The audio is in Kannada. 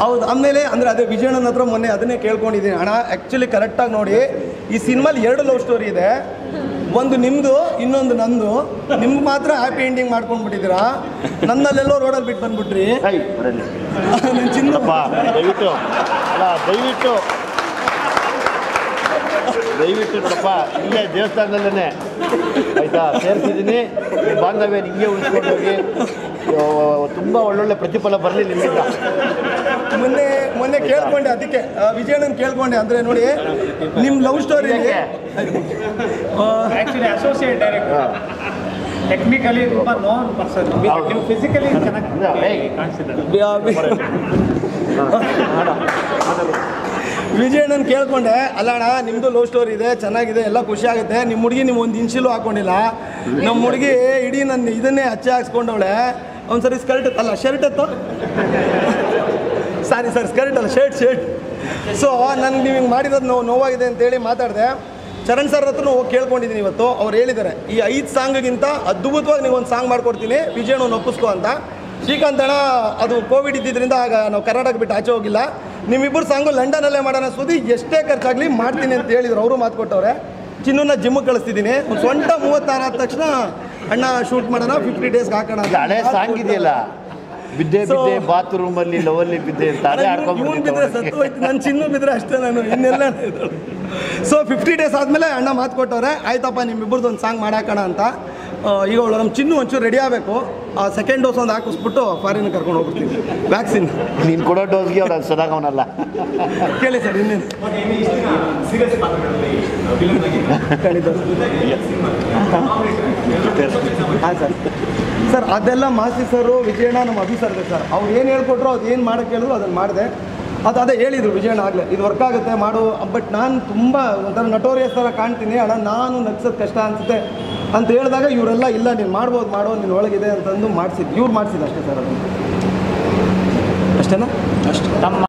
ಹೌದು ಆಮೇಲೆ ಅಂದರೆ ಅದೇ ವಿಜಯಣ್ಣನ ಹತ್ರ ಮೊನ್ನೆ ಅದನ್ನೇ ಕೇಳ್ಕೊಂಡಿದ್ದೀನಿ. ಅಣ್ಣ ಆ್ಯಕ್ಚುಲಿ ಕರೆಕ್ಟಾಗಿ ನೋಡಿ ಈ ಸಿನಿಮಾಲಿ ಎರಡು ಲವ್ ಸ್ಟೋರಿ ಇದೆ. ಒಂದು ನಿಮ್ಮದು ಇನ್ನೊಂದು ನಂದು. ನಿಮ್ಗೆ ಮಾತ್ರ ಹ್ಯಾಪಿ ಎಂಡಿಂಗ್ ಮಾಡ್ಕೊಂಡ್ಬಿಟ್ಟಿದ್ದೀರಾ? ನನ್ನಲ್ಲೆಲ್ಲೋ ರೋಡಲ್ಲಿ ಬಿಟ್ಟು ಬಂದ್ಬಿಟ್ರಿ. ದಯವಿಟ್ಟು. ಅಲ್ಲ ದಯವಿಟ್ಟು. ದಯವಿಟ್ಟು ನೋಡಪ್ಪ ಇಲ್ಲೇ ದೇವಸ್ಥಾನದಲ್ಲೇ ಆಯ್ತಾ ಸೇರ್ತಿದ್ದೀನಿ ಬಾಂಧವ್ಯ ಹಿಂಗೆ ಉಳಿಸ್ಕೊಂಡು ಹೋಗಿ. ತುಂಬ ಒಳ್ಳೊಳ್ಳೆ ಪ್ರತಿಫಲ ಬರಲಿ ನಿಮ್ಮಿಂದ ಮೊನ್ನೆ ಮೊನ್ನೆ ಕೇಳ್ಕೊಂಡೆ ಅದಕ್ಕೆ ವಿಜಯಣ್ಣನ ಕೇಳ್ಕೊಂಡೆ ಅಂದರೆ ನೋಡಿ ನಿಮ್ಮ love story associate director technically ತುಂಬ ನೋನ್ ಪರ್ಸನ್ ನೀವು ಫಿಸಿಕಲಿ ಚೆನ್ನಾಗಿ. ಕಾಣಿಸಿದ್ದಾರೆ ವಿಜಯಣ್ಣನ ಕೇಳ್ಕೊಂಡೆ ಅಲ್ಲ ಅಣ್ಣ ನಿಮ್ಮದು ಲವ್ ಸ್ಟೋರಿ ಇದೆ, ಚೆನ್ನಾಗಿದೆ, ಎಲ್ಲ ಖುಷಿ ಆಗುತ್ತೆ. ನಿಮ್ಮ ಹುಡುಗಿ ನೀವು ಒಂದು ಇಂಚಿಲು ಹಾಕೊಂಡಿಲ್ಲ. ನಮ್ಮ ಹುಡುಗಿ ಇಡೀ ನನ್ನ ಇದನ್ನೇ ಹಚ್ಚೆ ಹಾಕ್ಸ್ಕೊಂಡವಳೆ. ಒಂದ್ಸರಿ ಸ್ಕರ್ಟ್ ಅಲ್ಲ ಶರ್ಟ್ ಎತ್ತು? ಸಾರಿ ಸರ್ ಸ್ಕರ್ಟ್ ಅಲ್ಲ ಶರ್ಟ್ ಶರ್ಟ್ ಸೊ ನನಗೆ ನೀವು ಮಾಡಿರೋದು ನೋವು, ನೋವಾಗಿದೆ ಅಂತೇಳಿ ಮಾತಾಡಿದೆ. ಚರಣ್ ಸರ್ ಹತ್ರ ಹೋಗಿ ಕೇಳ್ಕೊಂಡಿದ್ದೀನಿ ಇವತ್ತು. ಅವ್ರು ಹೇಳಿದ್ದಾರೆ, ಈ ಐದು ಸಾಂಗಿಗಿಂತ ಅದ್ಭುತವಾಗಿ ನೀವು ಒಂದು ಸಾಂಗ್ ಮಾಡ್ಕೊಡ್ತೀನಿ. ವಿಜಯಣ್ಣನ ಒಪ್ಪಿಸ್ಕೊ ಅಂತ. ಶ್ರೀಕಾಂತ್ ಅಣ್ಣ, ಅದು ಕೋವಿಡ್ ಇದ್ದಿದ್ದರಿಂದ ಆಗ ನಾವು ಕರ್ನಾಟಕ ಬಿಟ್ಟು ಆಚೆ ಹೋಗಿಲ್ಲ. ನಿಮ್ಮಿಬ್ಬರು ಸಾಂಗು ಲಂಡನಲ್ಲೇ ಮಾಡೋಣ ಸುದ್ದಿ ಎಷ್ಟೇ ಖರ್ಚಾಗಲಿ ಮಾಡ್ತೀನಿ ಅಂತ ಹೇಳಿದ್ರು. ಅವರು ಮಾತು ಕೊಟ್ಟವ್ರೆ. ಚಿನ್ನನ ಜಿಮ್ಗೆ ಕಳಿಸ್ತಿದ್ದೀನಿ. ಸ್ವಂಟ ಸೊಂಟ ಮೂವತ್ತಾರು ಆದ ತಕ್ಷಣ ಅಣ್ಣ ಶೂಟ್ ಮಾಡೋಣ ಫಿಫ್ಟಿ ಡೇಸ್ಗೆ ಹಾಕೋಣ ಅಂತ. ಹಳೆ ಸಾಂಗ್ ಇದೆಯಲ್ಲ? ಬಿದ್ದೆ ಬಿದ್ದೆ ಬಿದ್ದೆ ಬಾತ್ರೂಮಲ್ಲಿ ಲವಲ್ಲಿ ಬಿದ್ದೆ ಅಂತ ಅದೇ ಬಿದ್ರೆ ಸತ್ತು ಹೋಯ್ತು ನನ್ನ ಚಿನ್ನ ಬಿದ್ದರೆ ಅಷ್ಟೇ ನಾನು ಇನ್ನೆಲ್ಲ ಸೊ ಫಿಫ್ಟಿ ಡೇಸ್ ಆದಮೇಲೆ ಅಣ್ಣ ಮಾತು ಕೊಟ್ಟವ್ರೆ. ಆಯ್ತಪ್ಪ ನಿಮ್ಮಿಬ್ಬರದ್ದು ಒಂದು ಸಾಂಗ್ ಮಾಡಾಕೋಣ ಅಂತ. ಈಗ ಅವಳು ನಮ್ಮ ಚಿನ್ನು ಒಂಚೂರು ರೆಡಿ ಆಗಬೇಕು. ಆ ಸೆಕೆಂಡ್ ಡೋಸ್ ಒಂದು ಹಾಕಿಸ್ಬಿಟ್ಟು ಫಾರಿನ್ ಕರ್ಕೊಂಡು ಹೋಗ್ಬಿಡ್ತೀನಿ. ವ್ಯಾಕ್ಸಿನ್ ನೀನು ಕೊಡೋ ಡೋಸ್ಗೆ ಅವ್ರು ಅವನಲ್ಲ ಕೇಳಿ ಸರ್ ಇನ್ನೇನು? ಹಾಂ ಸರ್. ಸರ್ ಅದೆಲ್ಲ ಮಾಸಿ ಸರು ವಿಜಯಣ್ಣ ನಮ್ಮ ಅಭಿ ಸರ್. ಸರ್ ಅವ್ರು ಏನು ಹೇಳ್ಕೊಟ್ರು ಅದು ಏನು ಮಾಡೋಕ್ಕೆ ಹೇಳಿದ್ರು ಅದನ್ನು ಮಾಡಿದೆ. ಅದು ಅದೇ ಹೇಳಿದರು ವಿಜಯಣ್ಣ ಆಗಲೇ ಇದು ವರ್ಕ್ ಆಗುತ್ತೆ ಮಾಡು. ಬಟ್ ನಾನು ತುಂಬ ಒಂಥರ ನಟೋರಿಯಸ್ ಥರ ಕಾಣ್ತೀನಿ ಅಣ್ಣ ನಾನು ನಗ್ಸೋದು ಕಷ್ಟ ಅನಿಸುತ್ತೆ. ಅಂತ ಹೇಳಿದಾಗ ಇವರೆಲ್ಲ, ಇಲ್ಲ, ನೀನು ಮಾಡ್ಬೋದು ಮಾಡೋ ನೀನು ಒಳಗಿದೆ ಅಂತಂದು ಮಾಡಿಸಿದ್ದು ಇವ್ರು ಮಾಡಿಸಿದ್ದು ಅಷ್ಟೇ ಸರ್ ಅದು. ಅಷ್ಟೇನಾ? ತಮ್ಮ